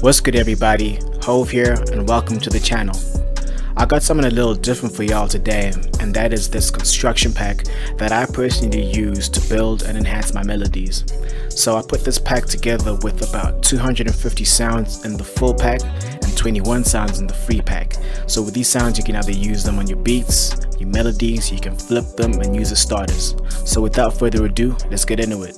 What's good everybody, HxVe here and welcome to the channel. I got something a little different for y'all today and that is this construction pack that I personally use to build and enhance my melodies. So I put this pack together with about 250 sounds in the full pack and 21 sounds in the free pack. So with these sounds you can either use them on your beats, your melodies, you can flip them and use as starters. So without further ado, let's get into it.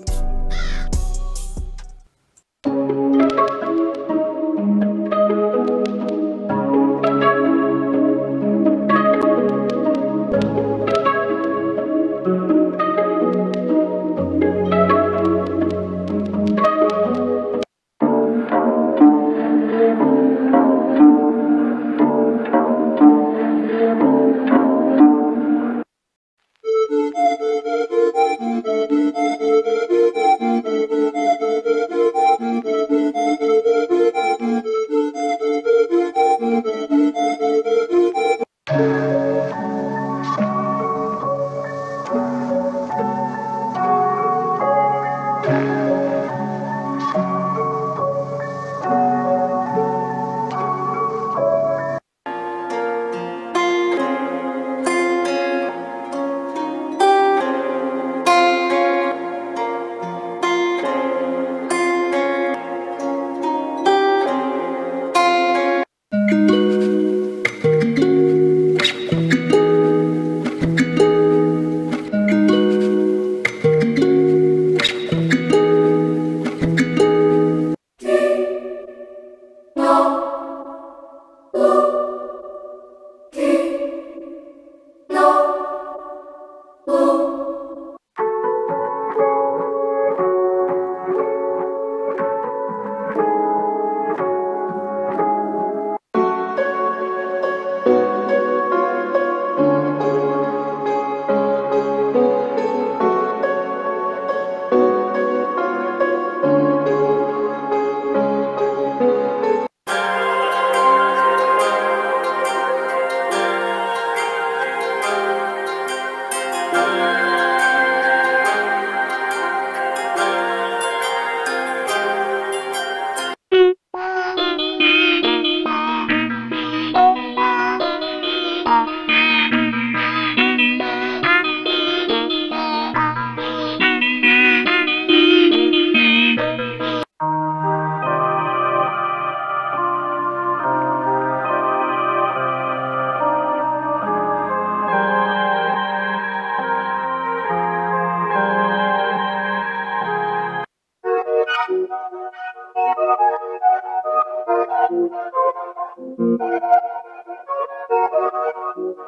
Thank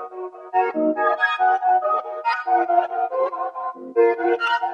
you.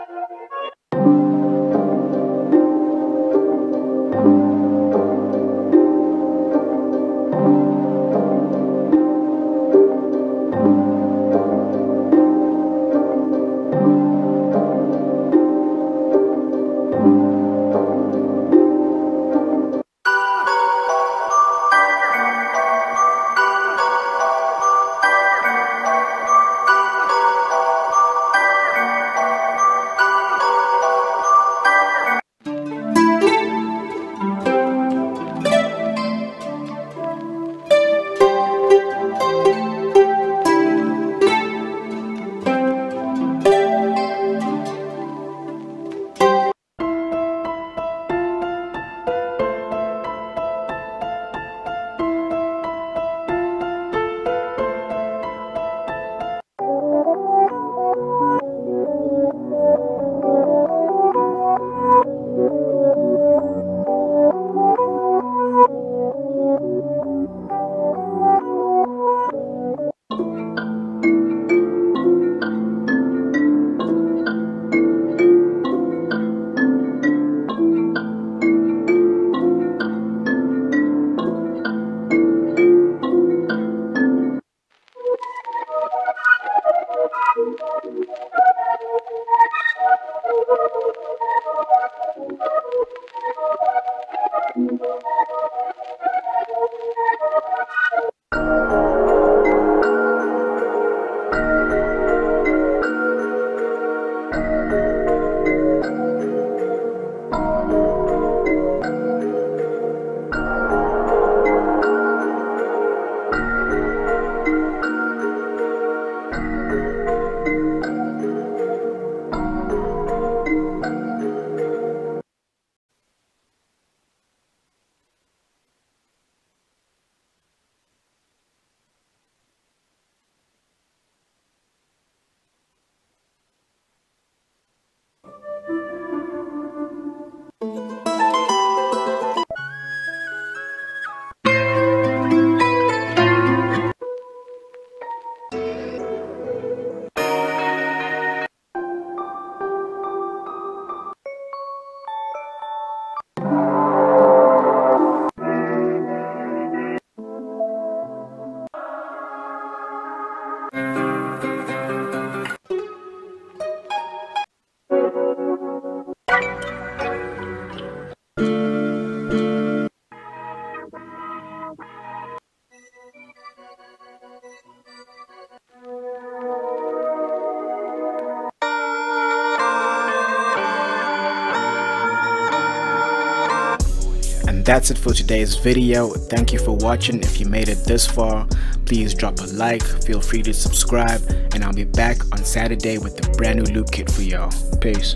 That's it for today's video. Thank you for watching. If you made it this far, please drop a like, feel free to subscribe, and I'll be back on Saturday with a brand new loop kit for y'all. Peace.